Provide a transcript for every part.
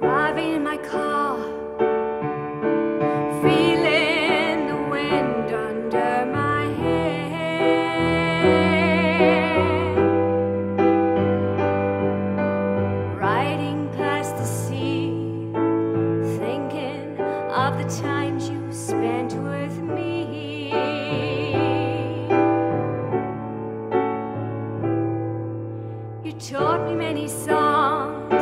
driving in my car, feeling the wind under my hair, riding past the sea, thinking of the times you spent with me. You taught me many songs.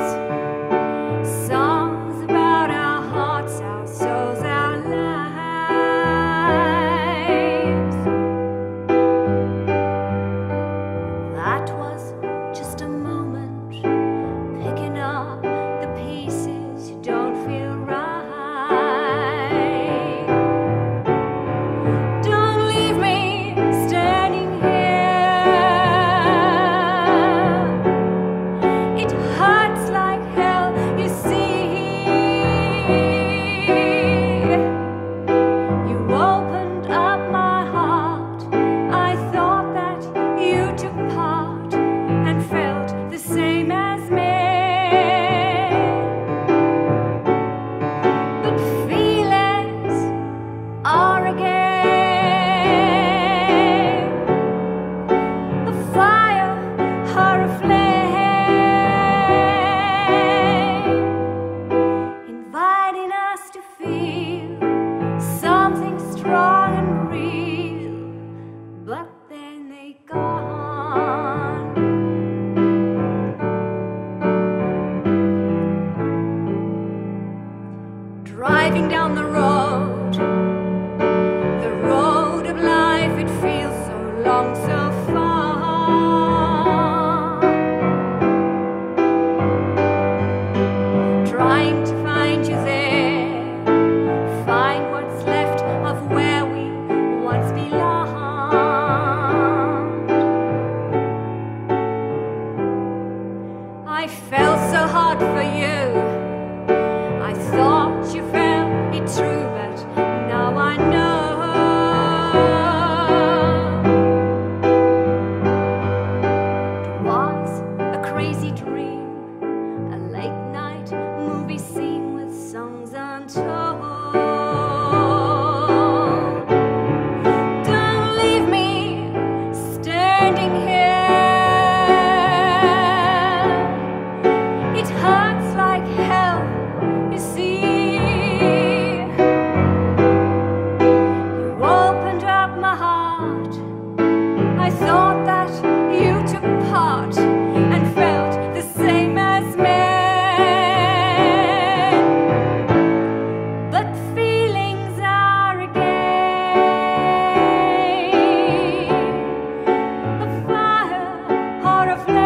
I fell so hard for you. of life.